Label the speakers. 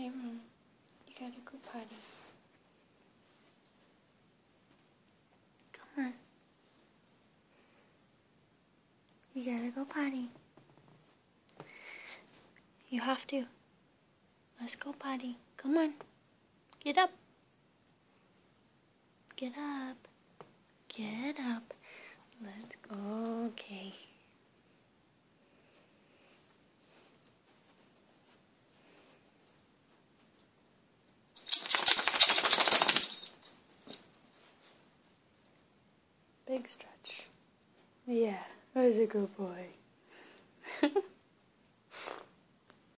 Speaker 1: Hey, Ron, you gotta go potty. Come on. You gotta go potty. You have to. Let's go potty. Come on. Get up. Get up. Get up. Let's go. Okay. Big stretch. Yeah, that was a good boy.